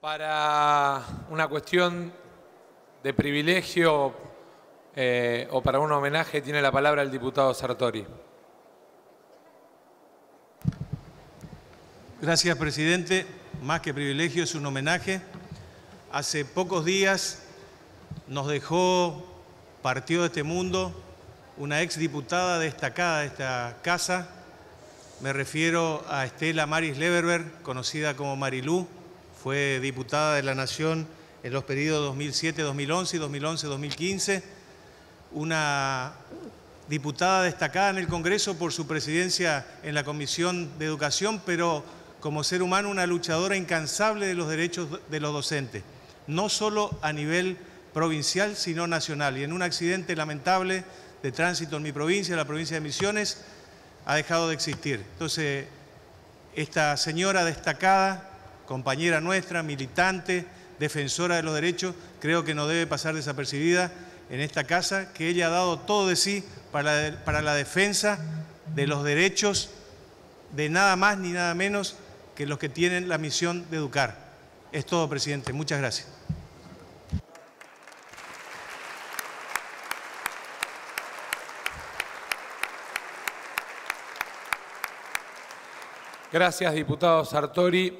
Para una cuestión de privilegio eh, o para un homenaje tiene la palabra el diputado Sartori. Gracias, presidente. Más que privilegio, es un homenaje. Hace pocos días nos dejó, partió de este mundo, una exdiputada destacada de esta casa. Me refiero a Estela Maris Leverberg, conocida como Marilú. Fue diputada de la Nación en los periodos 2007-2011 y 2011-2015. Una diputada destacada en el Congreso por su presidencia en la Comisión de Educación, pero como ser humano una luchadora incansable de los derechos de los docentes, no solo a nivel provincial, sino nacional. Y en un accidente lamentable de tránsito en mi provincia, la provincia de Misiones, ha dejado de existir. Entonces, esta señora destacada, compañera nuestra, militante, defensora de los derechos, creo que no debe pasar desapercibida en esta casa, que ella ha dado todo de sí para la, para la defensa de los derechos de nada más ni nada menos que los que tienen la misión de educar. Es todo, presidente. Muchas gracias. Gracias, diputado Sartori.